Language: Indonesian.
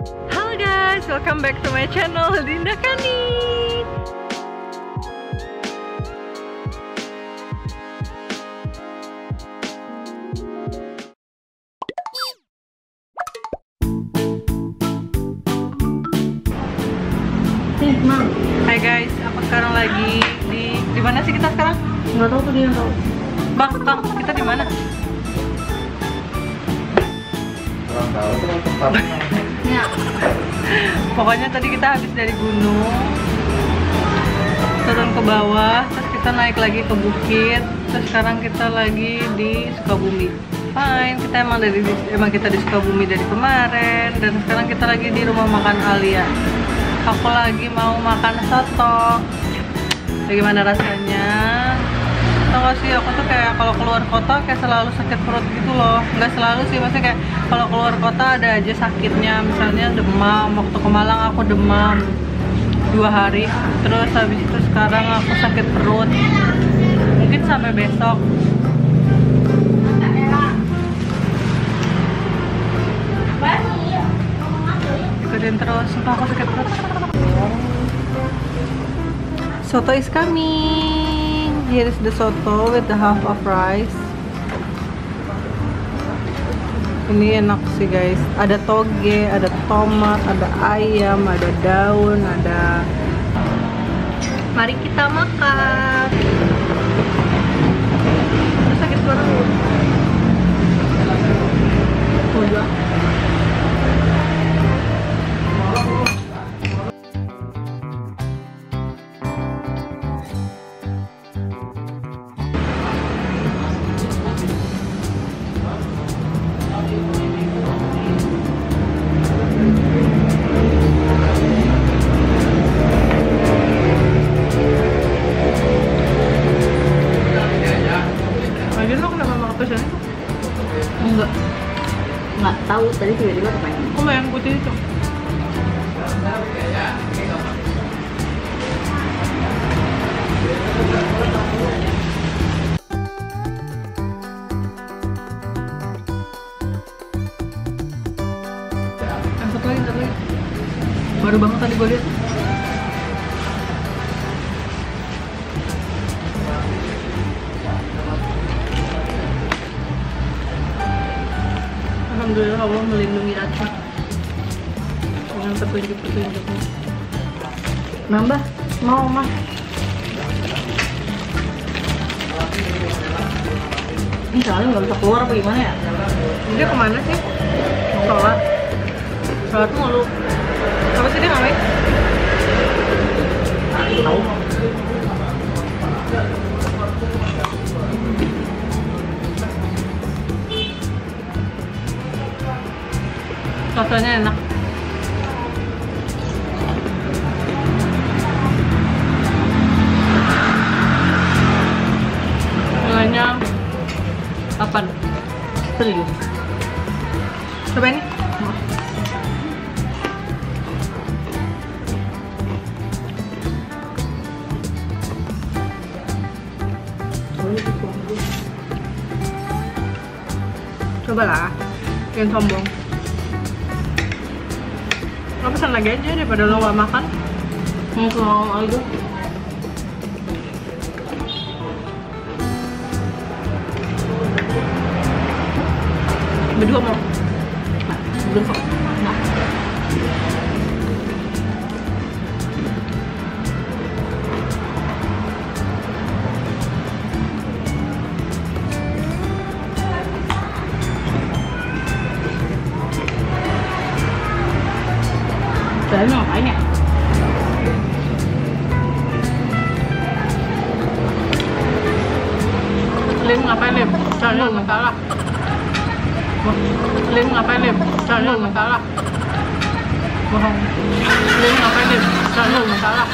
Halo guys, welcome back to my channel Dinda Kani. Hai guys, apa sekarang lagi di di mana sih kita sekarang? Nggak tahu tuh dia tahu. Bang, Bang, kita di mana? Ya. Pokoknya tadi kita habis dari gunung turun ke bawah, terus kita naik lagi ke bukit, terus sekarang kita lagi di Sukabumi. Fine, kita emang dari emang kita di Sukabumi dari kemarin dan sekarang kita lagi di rumah makan Alia. Aku lagi mau makan soto. Bagaimana rasanya? Tau gak sih aku tuh kayak kalau keluar kota kayak selalu sakit perut gitu loh. Nggak selalu sih, maksudnya kayak kalau keluar kota ada aja sakitnya. Misalnya demam, waktu ke Malang aku demam dua hari. Terus habis itu sekarang aku sakit perut. Mungkin sampai besok. Ikutin terus, sumpah aku sakit perut. Soto is coming. Here is the soto with the half of rice. Ini enak sih guys. Ada toge, ada tomat, ada ayam, ada daun, ada. Mari kita makan. Nggak tahu tadi tiba-tiba kepengen. Kok yang putih itu? Baru banget tadi gue lihat. Alhamdulillah Allah melindungi Aca dengan petunjuk-petunjuknya. Nambah? Mau, Mas. Ini soalnya nggak bisa keluar apa gimana ya? Dia ke mana sih? Sholat. Sholat mulu. Apa sih dia ngapain? cho tôi nên nào Soalnya apa? Terigu. Coba ini. Coba lah, yang sombong. Lo pesan lagi aja daripada lo gak makan. Mau ke mau aja. Berdua mau. Belum kok. tế nhỏ đấy nè. Lên ngập bay lên trời lên người ta là lên ngập bay lên trời lên người ta là lên ngập bay lên trời lên người ta là